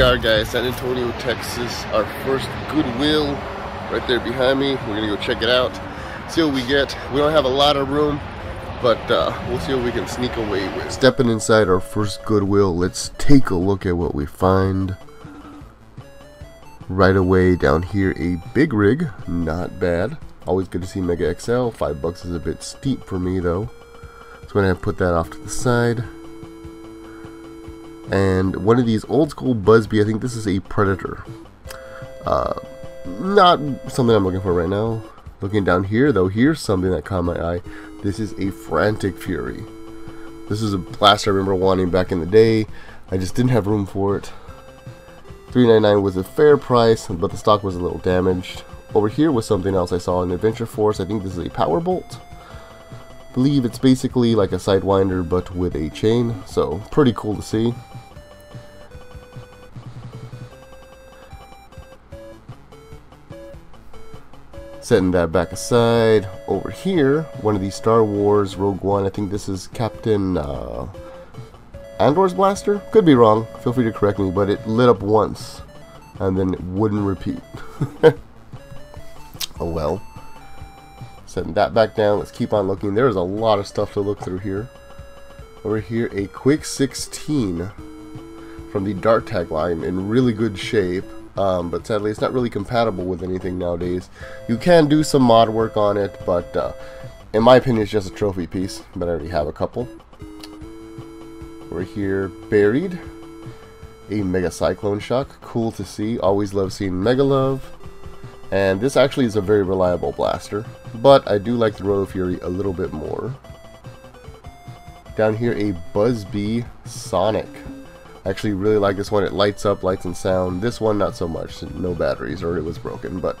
we are guys, San Antonio, Texas. Our first Goodwill right there behind me. We're gonna go check it out, see what we get. We don't have a lot of room, but uh, we'll see what we can sneak away with. Stepping inside our first Goodwill, let's take a look at what we find. Right away down here, a big rig, not bad. Always good to see Mega XL. Five bucks is a bit steep for me though. So I'm gonna put that off to the side and one of these old school Buzz Bee, I think this is a Predator. Uh, not something I'm looking for right now. Looking down here though, here's something that caught my eye. This is a Frantic Fury. This is a blaster I remember wanting back in the day. I just didn't have room for it. 399 was a fair price, but the stock was a little damaged. Over here was something else I saw in Adventure Force. I think this is a Power Bolt. believe it's basically like a Sidewinder but with a chain, so pretty cool to see. Setting that back aside. Over here, one of these Star Wars Rogue One. I think this is Captain uh, Andor's blaster. Could be wrong. Feel free to correct me, but it lit up once and then it wouldn't repeat. oh well. Setting that back down. Let's keep on looking. There's a lot of stuff to look through here. Over here, a Quick 16 from the Dart Tag line in really good shape um, but sadly it's not really compatible with anything nowadays. You can do some mod work on it, but uh, in my opinion it's just a trophy piece, but I already have a couple. We're here, Buried, a Mega Cyclone Shock, cool to see, always love seeing Mega Love. And this actually is a very reliable blaster, but I do like the Roto Fury a little bit more. Down here, a Buzz Bee Sonic. Actually really like this one. It lights up, lights and sound. This one, not so much. No batteries, or it was broken. But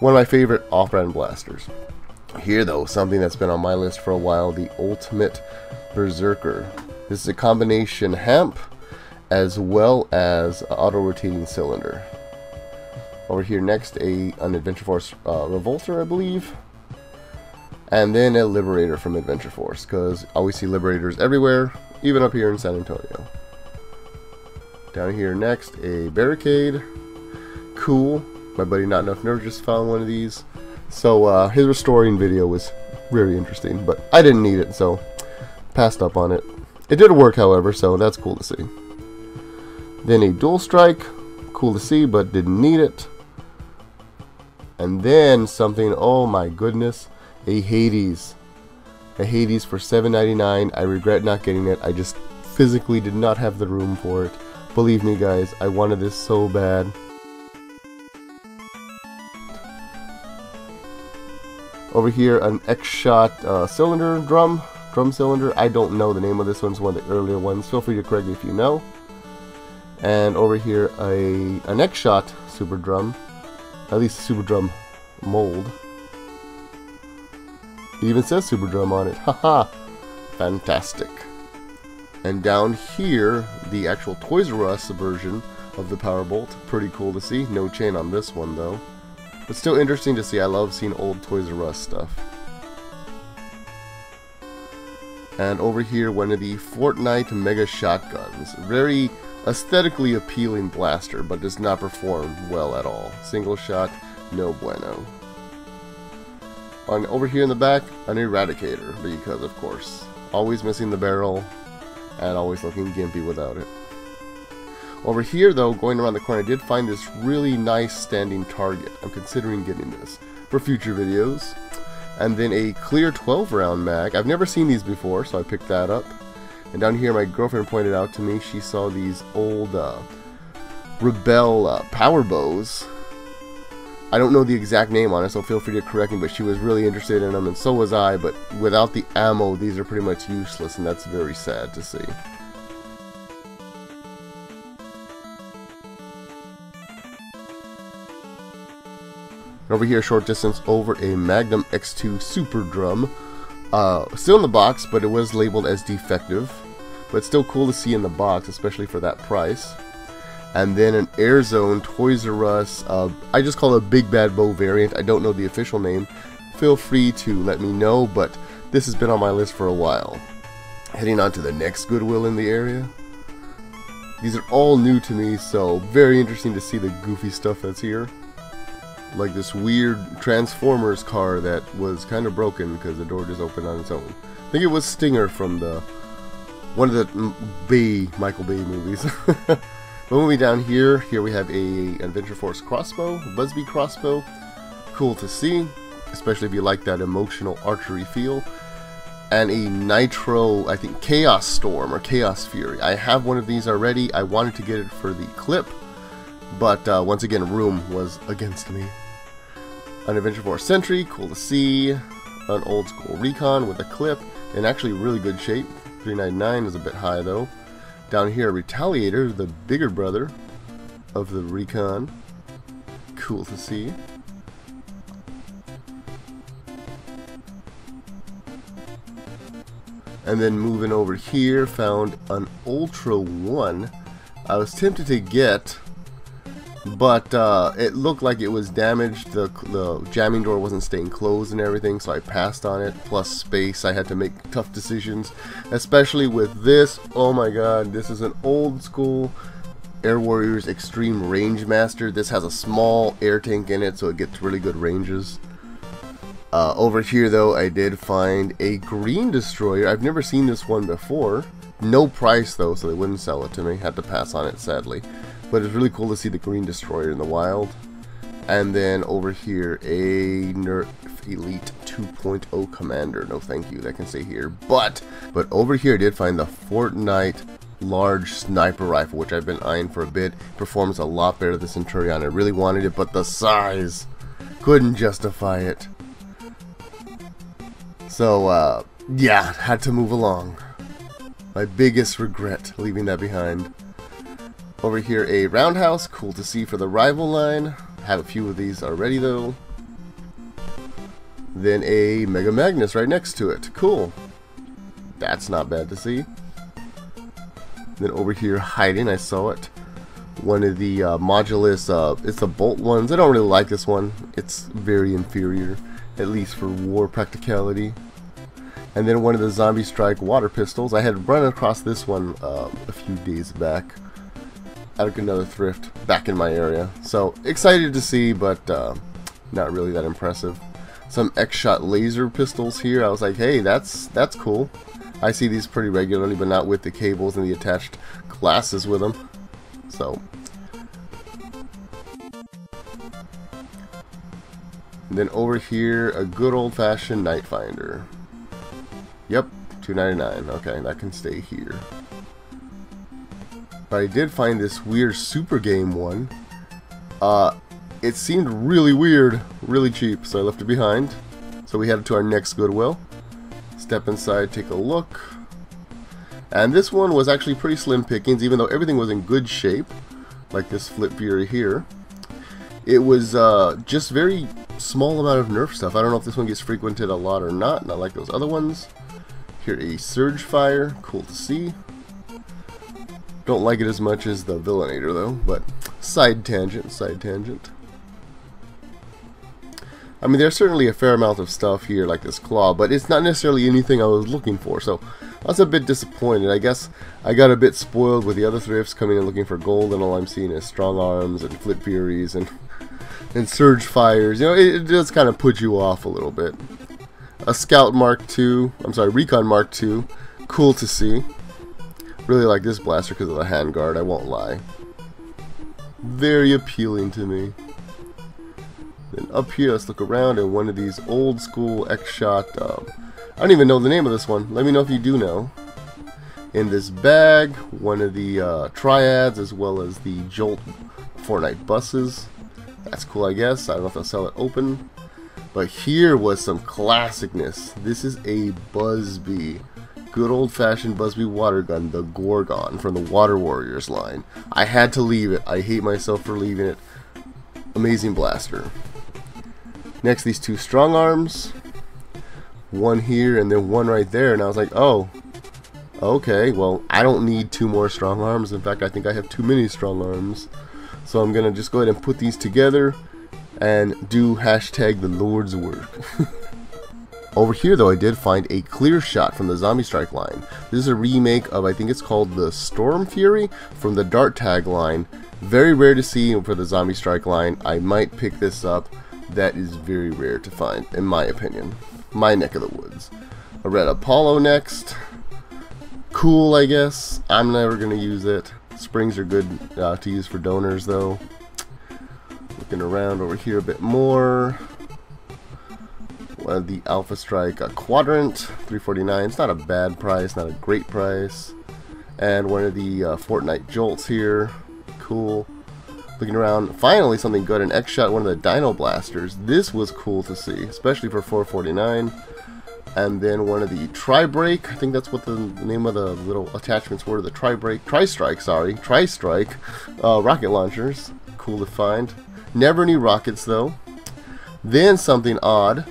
one of my favorite off-brand blasters. Here, though, something that's been on my list for a while, the Ultimate Berserker. This is a combination HAMP as well as auto-rotating cylinder. Over here next, a an Adventure Force uh, Revolter, I believe. And then a Liberator from Adventure Force, because I always see Liberators everywhere, even up here in San Antonio. Down here next, a barricade. Cool. My buddy Not Enough Nerf just found one of these. So uh, his restoring video was very interesting, but I didn't need it, so passed up on it. It did work, however, so that's cool to see. Then a dual strike, cool to see, but didn't need it. And then something, oh my goodness, a Hades. A Hades for $7.99. I regret not getting it. I just physically did not have the room for it. Believe me guys, I wanted this so bad. Over here, an X-Shot uh, cylinder drum, drum cylinder. I don't know the name of this one. It's one of the earlier ones. Feel free to correct me if you know. And over here, a an X-Shot super drum. At least super drum mold. It even says super drum on it. Haha! Fantastic. And down here, the actual Toys R Us version of the Power Bolt. Pretty cool to see. No chain on this one though. But still interesting to see. I love seeing old Toys R Us stuff. And over here, one of the Fortnite Mega Shotguns. Very aesthetically appealing blaster, but does not perform well at all. Single shot, no bueno. On over here in the back, an Eradicator, because of course. Always missing the barrel, and always looking gimpy without it. Over here though, going around the corner, I did find this really nice standing target. I'm considering getting this for future videos. And then a clear 12 round mag. I've never seen these before, so I picked that up. And down here, my girlfriend pointed out to me she saw these old uh, Rebel uh, power bows I don't know the exact name on it, so feel free to correct me, but she was really interested in them, and so was I, but without the ammo, these are pretty much useless, and that's very sad to see. Over here, short distance over a Magnum X2 Super Drum. Uh, still in the box, but it was labeled as defective. But still cool to see in the box, especially for that price and then an Airzone Toys R Us. Uh, I just call it a Big Bad Bow variant. I don't know the official name. Feel free to let me know, but this has been on my list for a while. Heading on to the next Goodwill in the area. These are all new to me, so very interesting to see the goofy stuff that's here. Like this weird Transformers car that was kind of broken because the door just opened on its own. I think it was Stinger from the one of the Bay Michael Bay movies. moving down here, here we have a Adventure Force crossbow, Buzz Bee crossbow. Cool to see, especially if you like that emotional archery feel and a Nitro, I think, Chaos Storm or Chaos Fury. I have one of these already. I wanted to get it for the clip, but uh, once again, room was against me. An Adventure Force Sentry, cool to see. An old school Recon with a clip, in actually really good shape. 399 is a bit high though. Down here, Retaliator, the bigger brother of the Recon. Cool to see. and then moving over here found an Ultra 1 I was tempted to get but uh, it looked like it was damaged the, the jamming door wasn't staying closed and everything so I passed on it plus space I had to make tough decisions especially with this oh my god this is an old school Air Warriors Extreme Range Master this has a small air tank in it so it gets really good ranges uh, over here though I did find a green destroyer. I've never seen this one before. No price though so they wouldn't sell it to me. Had to pass on it sadly. But it's really cool to see the green destroyer in the wild. And then over here a Nerf Elite 2.0 Commander. No thank you, that can stay here. But, but over here I did find the Fortnite large sniper rifle which I've been eyeing for a bit. Performs a lot better than Centurion. I really wanted it but the size couldn't justify it. So, uh, yeah, had to move along. My biggest regret, leaving that behind. Over here, a roundhouse, cool to see for the rival line. Have a few of these already, though. Then a Mega Magnus right next to it. Cool. That's not bad to see. Then over here, hiding, I saw it. One of the uh, Modulus, uh, it's the Bolt ones. I don't really like this one. It's very inferior at least for war practicality. And then one of the Zombie Strike water pistols. I had run across this one um, a few days back at another thrift back in my area. So excited to see, but uh, not really that impressive. Some X-Shot laser pistols here. I was like, hey, that's that's cool. I see these pretty regularly, but not with the cables and the attached glasses with them. So And then over here, a good old-fashioned Night Finder. Yep, 2.99. Okay, that can stay here. But I did find this weird Super Game one. Uh, it seemed really weird, really cheap, so I left it behind. So we headed to our next Goodwill. Step inside, take a look. And this one was actually pretty slim pickings, even though everything was in good shape, like this Flip Fury here. It was uh, just very small amount of nerf stuff. I don't know if this one gets frequented a lot or not, not like those other ones. Here, a Surge Fire, cool to see. Don't like it as much as the Villainator though, but side tangent, side tangent. I mean, there's certainly a fair amount of stuff here, like this claw, but it's not necessarily anything I was looking for, so I was a bit disappointed. I guess I got a bit spoiled with the other thrifts coming in looking for gold, and all I'm seeing is strong arms and flip furies and and surge fires. You know, it, it does kind of put you off a little bit. A Scout Mark II, I'm sorry, Recon Mark II, cool to see. Really like this blaster because of the handguard, I won't lie. Very appealing to me. Then up here, let's look around and one of these old school X-Shot, um, I don't even know the name of this one. Let me know if you do know. In this bag, one of the uh, Triads as well as the Jolt Fortnite buses. That's cool, I guess. I don't know if they'll sell it open. But here was some classicness. This is a Buzz Bee. Good old-fashioned Buzz Bee water gun, the Gorgon from the Water Warriors line. I had to leave it. I hate myself for leaving it. Amazing blaster. Next, these two strong arms. One here and then one right there. And I was like, oh, okay, well, I don't need two more strong arms. In fact, I think I have too many strong arms. So I'm going to just go ahead and put these together and do hashtag the Lord's work. Over here though I did find a clear shot from the Zombie Strike line. This is a remake of I think it's called the Storm Fury from the Dart Tag line. Very rare to see for the Zombie Strike line. I might pick this up. That is very rare to find in my opinion. My neck of the woods. A red Apollo next. Cool I guess. I'm never going to use it. Springs are good uh, to use for donors though. Looking around over here a bit more uh, the Alpha Strike uh, Quadrant, 349. It's not a bad price, not a great price. And one of the uh, Fortnite Jolts here. Cool. Looking around, finally something good. An X-Shot, one of the Dino Blasters. This was cool to see, especially for 449. And then one of the Tri-Break, I think that's what the name of the little attachments were, the Tri-Break, Tri-Strike, sorry, Tri-Strike uh, rocket launchers. Cool to find. Never any rockets though. Then something odd,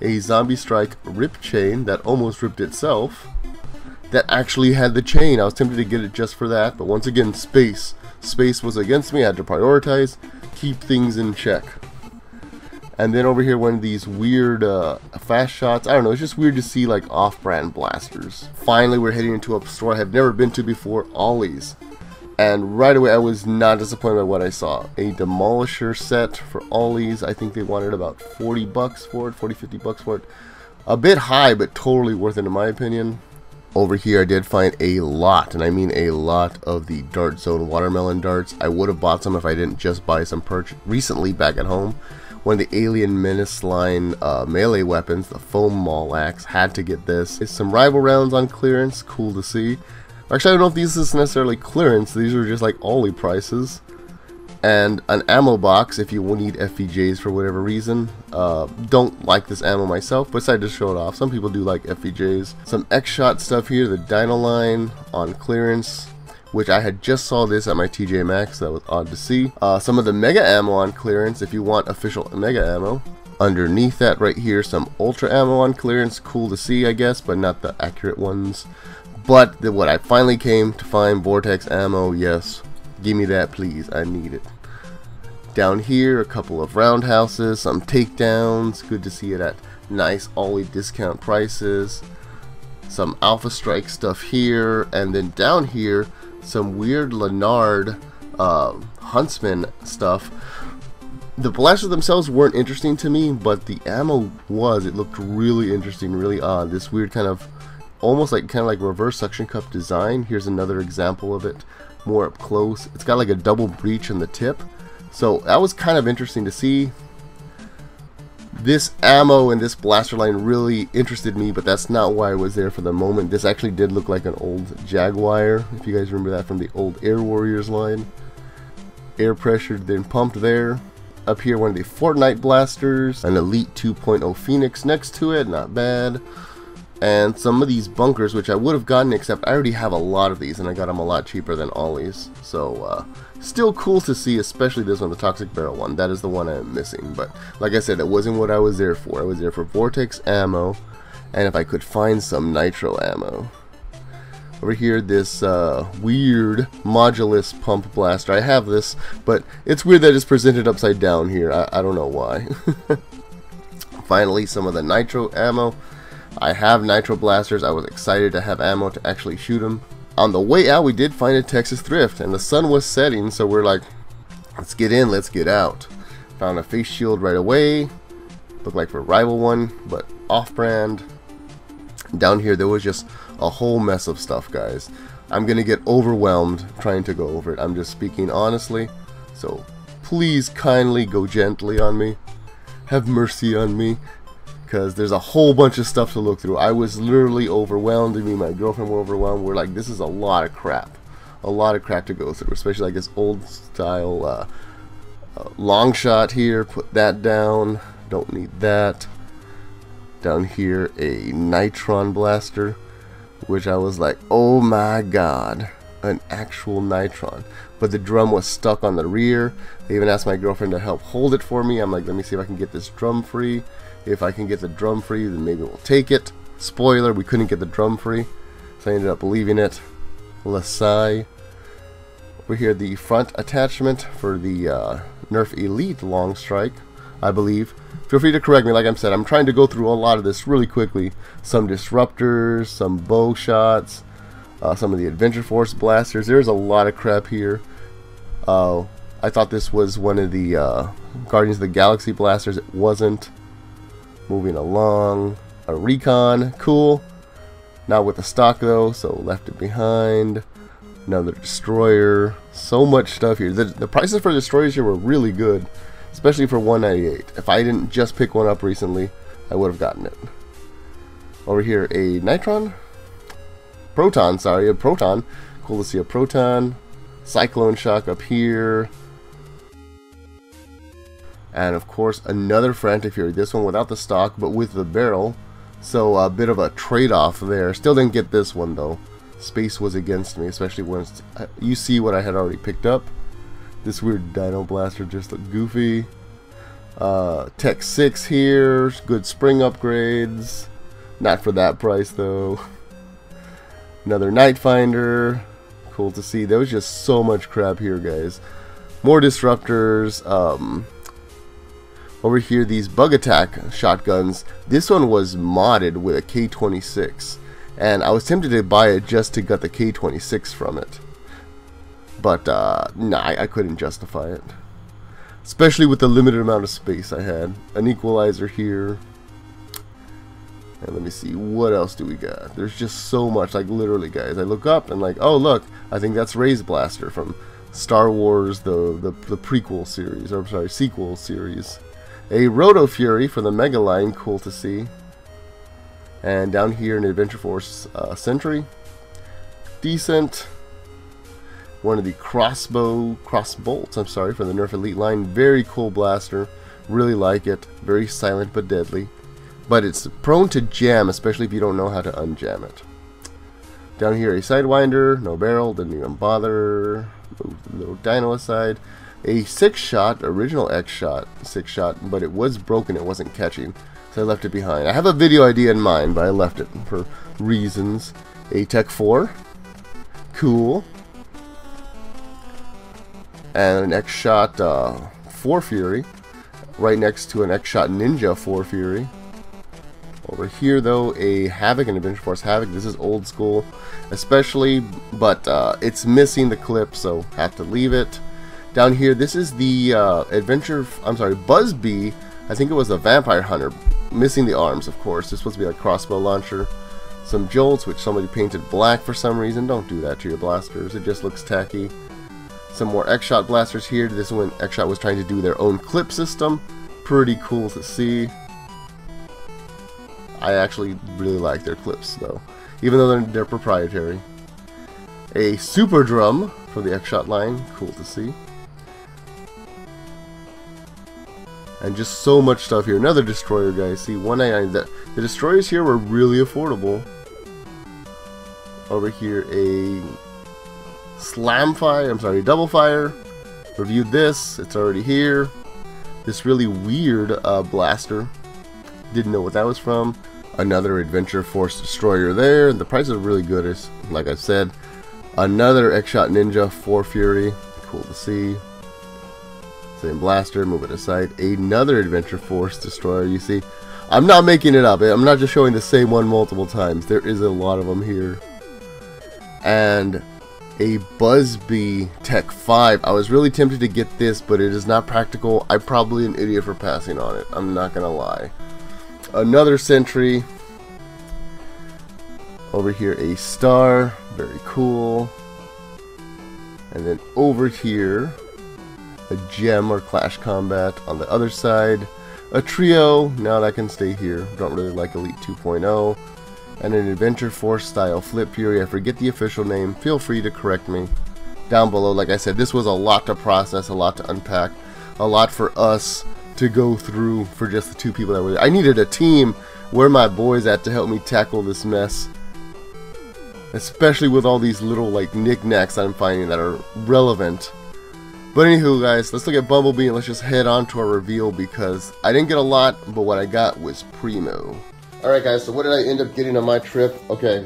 a Zombie Strike rip chain that almost ripped itself that actually had the chain. I was tempted to get it just for that, but once again, space. Space was against me. I had to prioritize, keep things in check. And then over here, one of these weird uh, fast shots. I don't know, it's just weird to see like off-brand blasters. Finally, we're heading into a store I have never been to before, Ollie's and right away I was not disappointed by what I saw. A Demolisher set for Ollie's. I think they wanted about 40 bucks for it, 40, 50 bucks for it. A bit high, but totally worth it in my opinion. Over here I did find a lot, and I mean a lot of the Dart Zone watermelon darts. I would have bought some if I didn't just buy some perch recently back at home. One of the Alien Menace line uh, melee weapons, the Foam Maul Axe, had to get this. It's some rival rounds on clearance, cool to see. Actually, I don't know if these is necessarily clearance. These are just like Ollie prices. And an ammo box if you need FVJs for whatever reason. Uh, don't like this ammo myself, but decided to show it off. Some people do like FVJs. Some X-Shot stuff here, the Dino line on clearance which I had just saw this at my TJ Maxx, that was odd to see. Uh, some of the Mega Ammo on clearance if you want official Mega Ammo. Underneath that right here, some Ultra Ammo on clearance, cool to see I guess, but not the accurate ones. But the, what I finally came to find, Vortex ammo, yes. Give me that, please. I need it. Down here, a couple of roundhouses, some takedowns. Good to see it at nice, always discount prices. Some Alpha Strike stuff here. And then down here, some weird Lennard uh, Huntsman stuff. The blasters themselves weren't interesting to me, but the ammo was. It looked really interesting, really odd. This weird kind of almost like kind of like reverse suction cup design. Here's another example of it more up close. It's got like a double breech in the tip. So that was kind of interesting to see. This ammo and this blaster line really interested me, but that's not why I was there for the moment. This actually did look like an old Jaguar, if you guys remember that from the old Air Warriors line. Air pressure then pumped there. Up here, one of the Fortnite blasters, an Elite 2.0 Phoenix next to it, not bad and some of these bunkers which I would have gotten except I already have a lot of these and I got them a lot cheaper than Ollie's. So uh, still cool to see especially this one the toxic barrel one. That is the one I'm missing but like I said that wasn't what I was there for. I was there for vortex ammo and if I could find some nitro ammo. Over here this uh, weird modulus pump blaster. I have this but it's weird that it's presented upside down here. I, I don't know why. Finally some of the nitro ammo I have nitro blasters. I was excited to have ammo to actually shoot them. On the way out, we did find a Texas thrift, and the sun was setting, so we're like, let's get in, let's get out. Found a face shield right away. Looked like for rival one, but off-brand. Down here, there was just a whole mess of stuff, guys. I'm gonna get overwhelmed trying to go over it. I'm just speaking honestly, so please kindly go gently on me. Have mercy on me because there's a whole bunch of stuff to look through. I was literally overwhelmed. I mean, my girlfriend were overwhelmed. We're like, this is a lot of crap. A lot of crap to go through, especially like this old style uh, uh, long shot here. Put that down. Don't need that. Down here, a Nitron blaster, which I was like, oh my god, an actual Nitron. But the drum was stuck on the rear. I even asked my girlfriend to help hold it for me. I'm like, let me see if I can get this drum free. If I can get the drum free, then maybe we'll take it. Spoiler, we couldn't get the drum free, so I ended up leaving it. Lasai. Over here, the front attachment for the uh, Nerf Elite Long Strike. I believe. Feel free to correct me, like I said, I'm trying to go through a lot of this really quickly. Some disruptors, some bow shots, uh, some of the Adventure Force blasters. There's a lot of crap here. Uh, I thought this was one of the uh, Guardians of the Galaxy blasters. It wasn't. Moving along. A Recon. Cool. Not with the stock though, so left it behind. Another Destroyer. So much stuff here. The, the prices for Destroyers here were really good. Especially for 198 If I didn't just pick one up recently, I would have gotten it. Over here, a Nitron? Proton, sorry, a Proton. Cool to see a Proton. Cyclone Shock up here. And of course, another Frantic Fury. This one without the stock, but with the barrel. So a bit of a trade-off there. Still didn't get this one though. Space was against me, especially when you see what I had already picked up. This weird Dino Blaster just looked goofy. Uh, Tech 6 here, good spring upgrades. Not for that price though. Another Night Finder. Cool to see. There was just so much crap here, guys. More disruptors. Um, over here, these bug attack shotguns. This one was modded with a K26. And I was tempted to buy it just to get the K26 from it. But, uh, nah, I, I couldn't justify it. Especially with the limited amount of space I had. An equalizer here. And let me see, what else do we got? There's just so much, like literally guys. I look up and like, oh look, I think that's Rey's Blaster from Star Wars, the, the, the prequel series, or I'm sorry, sequel series. A Roto Fury for the Mega line, cool to see. And down here an Adventure Force uh, Sentry. Decent. One of the crossbow cross bolts I'm sorry for the Nerf Elite line. Very cool blaster. Really like it. Very silent but deadly. But it's prone to jam especially if you don't know how to unjam it. Down here a sidewinder. No barrel. Didn't even bother. Move the little dino aside a six shot original X shot six shot but it was broken it wasn't catching so I left it behind I have a video idea in mind but I left it for reasons a Tech 4 cool and an X-Shot uh, 4 Fury right next to an X-Shot Ninja 4 Fury. Over here though, a Havoc and Adventure Force Havoc. This is old school, especially, but uh, it's missing the clip, so have to leave it. Down here, this is the uh, Adventure, I'm sorry, Buzz Bee. I think it was a Vampire Hunter, missing the arms, of course. This supposed to be a crossbow launcher. Some jolts, which somebody painted black for some reason. Don't do that to your blasters. It just looks tacky. Some more X-Shot blasters here. This is when X-Shot was trying to do their own clip system. Pretty cool to see. I actually really like their clips though, even though they're, they're proprietary. A Super Drum from the X-Shot line. Cool to see. And just so much stuff here. Another destroyer, guys. See, 199. The, the destroyers here were really affordable. Over here, a Slam Fire, I'm sorry, Double Fire. Reviewed this, it's already here. This really weird uh, blaster. Didn't know what that was from. Another Adventure Force Destroyer there. The prices are really good, like I said. Another X-Shot Ninja 4 Fury. Cool to see. Same blaster, move it aside. Another Adventure Force Destroyer, you see. I'm not making it up. Eh? I'm not just showing the same one multiple times. There is a lot of them here. And a Bee Tech 5. I was really tempted to get this, but it is not practical. I'm probably an idiot for passing on it. I'm not going to lie. Another Sentry. Over here, a Star. Very cool. And then over here, a Gem or Clash Combat. On the other side, a Trio. Now that I can stay here. Don't really like Elite 2.0 and an Adventure Force style Flip Fury. I forget the official name. Feel free to correct me down below. Like I said, this was a lot to process, a lot to unpack, a lot for us to go through for just the two people that were there. I needed a team. Where my boys at to help me tackle this mess? Especially with all these little like knickknacks I'm finding that are relevant. But anywho guys, let's look at Bumblebee and let's just head on to our reveal because I didn't get a lot, but what I got was primo. Alright guys, so what did I end up getting on my trip? Okay,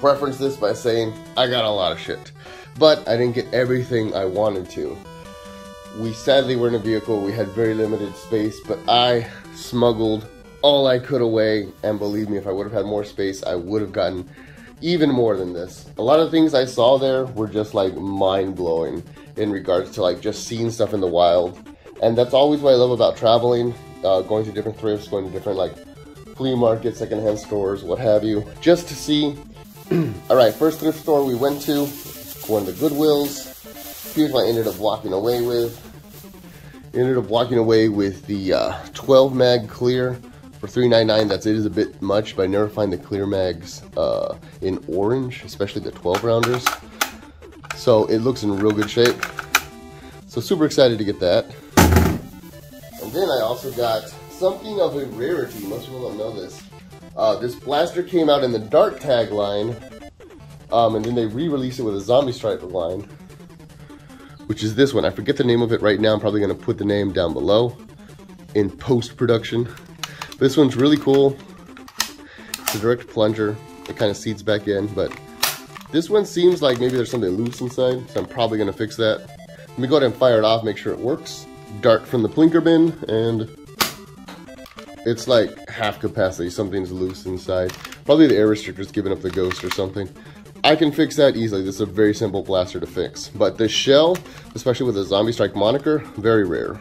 preference this by saying I got a lot of shit. But I didn't get everything I wanted to. We sadly were in a vehicle, we had very limited space, but I smuggled all I could away, and believe me, if I would have had more space, I would have gotten even more than this. A lot of things I saw there were just like mind blowing in regards to like just seeing stuff in the wild. And that's always what I love about traveling, uh, going to different thrifts, going to different like flea markets, secondhand stores, what have you, just to see. All right, first thrift store we went to, one of the Goodwills. Here's what I ended up walking away with. Ended up walking away with the uh, 12 mag clear for $3.99. That's it is a bit much, but I never find the clear mags uh, in orange, especially the 12 rounders. So it looks in real good shape. So super excited to get that. And then I also got something of a rarity. Most people don't know this. Uh, this blaster came out in the Dart Tag line, um, and then they re-released it with a Zombie Strike line, which is this one. I forget the name of it right now. I'm probably going to put the name down below in post-production. This one's really cool. It's a direct plunger. It kind of seats back in, but this one seems like maybe there's something loose inside, so I'm probably going to fix that. Let me go ahead and fire it off, make sure it works. Dart from the plinker bin, and it's like half capacity. Something's loose inside. Probably the air restrictor's giving up the ghost or something. I can fix that easily. This is a very simple blaster to fix. But the shell, especially with the Zombie Strike moniker, very rare.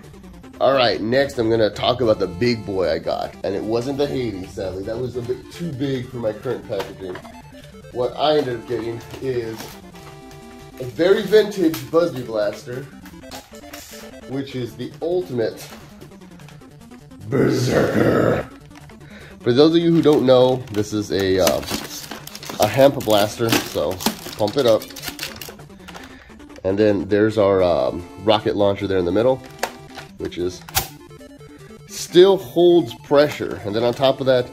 Alright, next I'm to talk about the big boy I got. And it wasn't the Hades, sadly. That was a bit too big for my current packaging. What I ended up getting is a very vintage Buzz Bee Blaster, which is the ultimate Berserker. For those of you who don't know, this is a uh, a HAMP blaster, so pump it up. And then there's our um, rocket launcher there in the middle, which is still holds pressure. And then on top of that,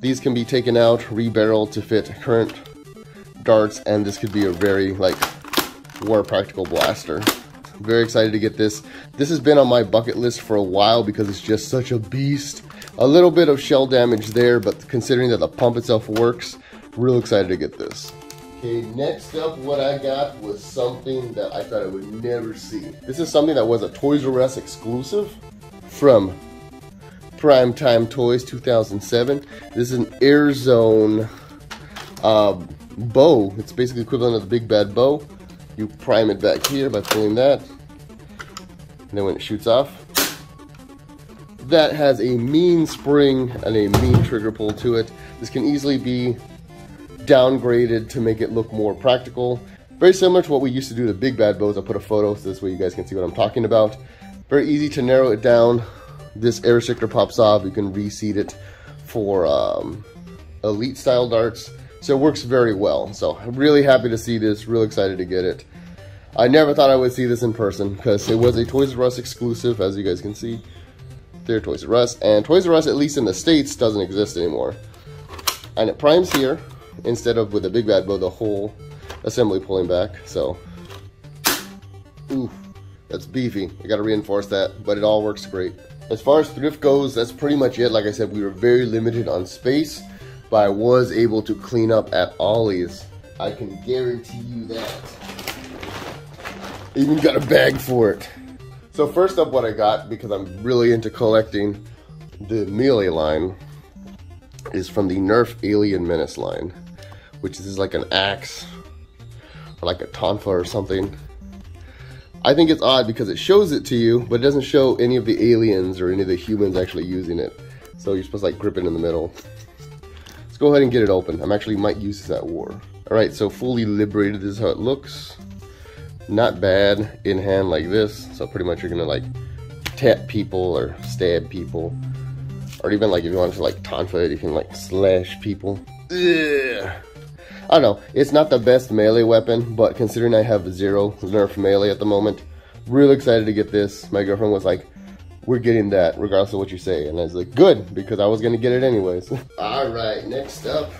these can be taken out, rebarreled to fit current darts, and this could be a very like war practical blaster. Very excited to get this. This has been on my bucket list for a while because it's just such a beast. A little bit of shell damage there, but considering that the pump itself works, real excited to get this. Okay, next up what I got was something that I thought I would never see. This is something that was a Toys R Us exclusive from Primetime Toys 2007. This is an Air Zone uh, bow. It's basically equivalent of the Big Bad Bow. You prime it back here by pulling that. And then when it shoots off, that has a mean spring and a mean trigger pull to it. This can easily be downgraded to make it look more practical. Very similar to what we used to do to Big Bad Bows. I'll put a photo so this way you guys can see what I'm talking about. Very easy to narrow it down. This air restrictor pops off. You can reseat it for um, elite style darts. So it works very well. So I'm really happy to see this, real excited to get it. I never thought I would see this in person because it was a Toys R Us exclusive, as you guys can see. There, Toys R Us. And Toys R Us, at least in the States, doesn't exist anymore. And it primes here, instead of with a big bad bow, the whole assembly pulling back. So, ooh, that's beefy. I gotta reinforce that, but it all works great. As far as thrift goes, that's pretty much it. Like I said, we were very limited on space but I was able to clean up at Ollie's. I can guarantee you that. Even got a bag for it. So first up what I got, because I'm really into collecting the Melee line, is from the Nerf Alien Menace line, which is like an axe, or like a tonfa or something. I think it's odd because it shows it to you, but it doesn't show any of the aliens or any of the humans actually using it. So you're supposed to like grip it in the middle go ahead and get it open. I'm actually might use this at war. All right, so fully liberated this is how it looks. Not bad in hand like this. So pretty much you're gonna like tap people or stab people. Or even like if you want to like tonfa it, you can like slash people. Ugh. I don't know, it's not the best melee weapon, but considering I have zero nerf melee at the moment, really excited to get this. My girlfriend was like, we're getting that regardless of what you say. And I was like, good, because I was going to get it anyways. All right, next up,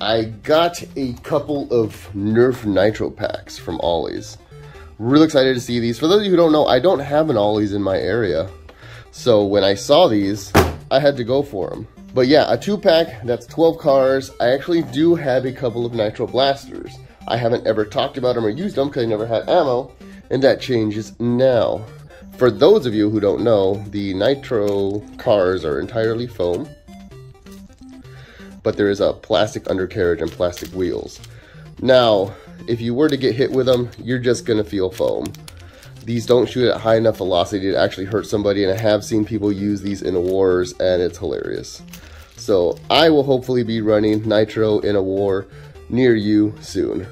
I got a couple of Nerf Nitro packs from Ollie's. Really excited to see these. For those of you who don't know, I don't have an Ollie's in my area. So when I saw these, I had to go for them. But yeah, a two pack, that's 12 cars. I actually do have a couple of Nitro Blasters. I haven't ever talked about them or used them because I never had ammo. And that changes now. For those of you who don't know, the Nitro cars are entirely foam, but there is a plastic undercarriage and plastic wheels. Now, if you were to get hit with them, you're just going to feel foam. These don't shoot at high enough velocity to actually hurt somebody, and I have seen people use these in wars, and it's hilarious. So I will hopefully be running Nitro in a war near you soon.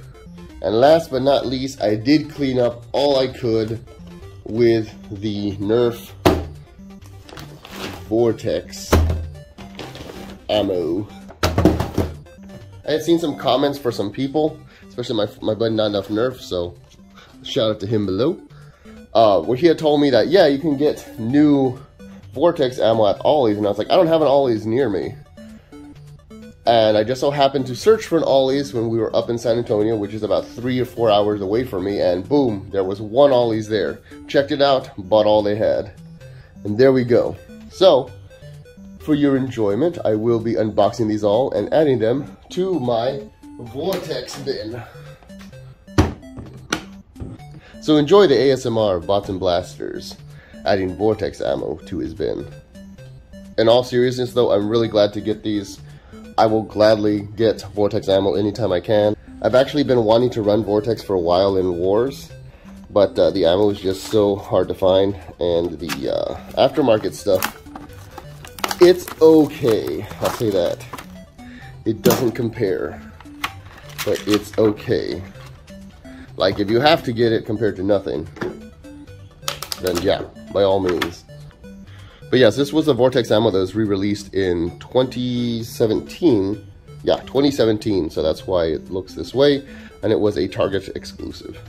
And last but not least, I did clean up all I could with the Nerf Vortex ammo. I had seen some comments for some people, especially my, my buddy Not Enough Nerf, so shout out to him below. Uh, where he had told me that, yeah, you can get new Vortex ammo at Ollie's, and I was like, I don't have an Ollie's near me. And I just so happened to search for an Ollie's when we were up in San Antonio, which is about three or four hours away from me, and boom, there was one Ollie's there. Checked it out, bought all they had. And there we go. So, for your enjoyment, I will be unboxing these all and adding them to my Vortex bin. So enjoy the ASMR of Bots and Blasters, adding Vortex ammo to his bin. In all seriousness though, I'm really glad to get these I will gladly get Vortex ammo anytime I can. I've actually been wanting to run Vortex for a while in wars, but uh, the ammo is just so hard to find, and the uh, aftermarket stuff, it's okay, I'll say that. It doesn't compare, but it's okay. Like, if you have to get it compared to nothing, then yeah, by all means. But yes, this was a Vortex ammo that was re-released in 2017. Yeah, 2017, so that's why it looks this way. And it was a Target exclusive.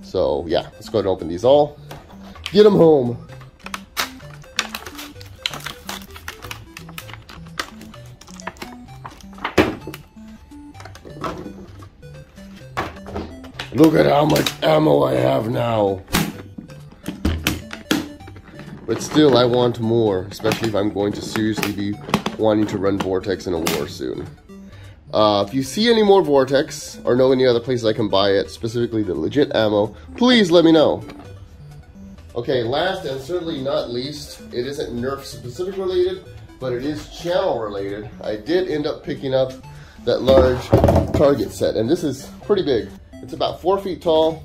So yeah, let's go ahead and open these all. Get them home. Look at how much ammo I have now. But still, I want more, especially if I'm going to seriously be wanting to run Vortex in a war soon. Uh, if you see any more Vortex, or know any other places I can buy it, specifically the legit ammo, please let me know. Okay, last and certainly not least, it isn't Nerf specific related, but it is channel related. I did end up picking up that large target set, and this is pretty big. It's about four feet tall.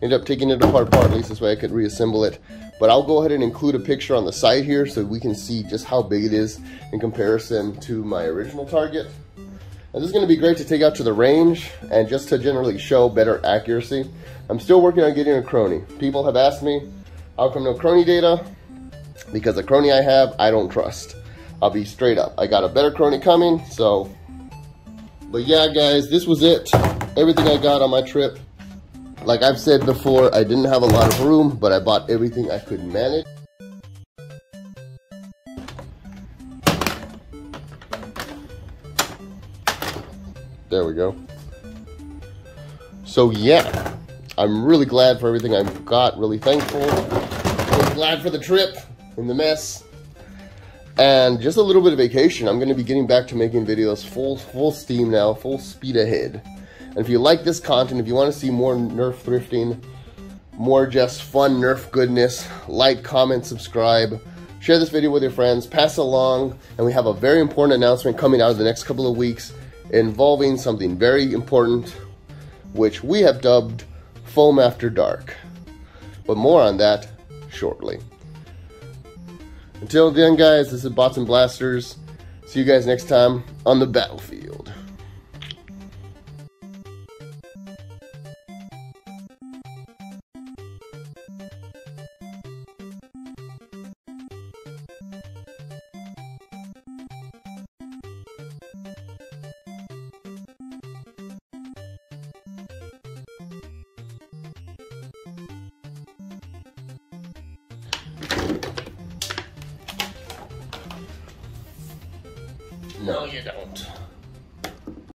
Ended up taking it apart partly, so this way I could reassemble it. But I'll go ahead and include a picture on the side here so we can see just how big it is in comparison to my original target. And this is going to be great to take out to the range and just to generally show better accuracy. I'm still working on getting a chrony. People have asked me, how come no chrony data? Because the chrony I have, I don't trust. I'll be straight up. I got a better chrony coming, so... But yeah, guys, this was it. Everything I got on my trip. Like I've said before, I didn't have a lot of room, but I bought everything I could manage. There we go. So yeah, I'm really glad for everything I've got, really thankful. Glad for the trip and the mess. And just a little bit of vacation. I'm going to be getting back to making videos full full steam now, full speed ahead. And if you like this content, if you want to see more Nerf thrifting, more just fun Nerf goodness, like, comment, subscribe, share this video with your friends, pass along, and we have a very important announcement coming out of the next couple of weeks involving something very important, which we have dubbed Foam After Dark. But more on that shortly. Until then, guys, this is Bots and Blasters. See you guys next time on the battlefield.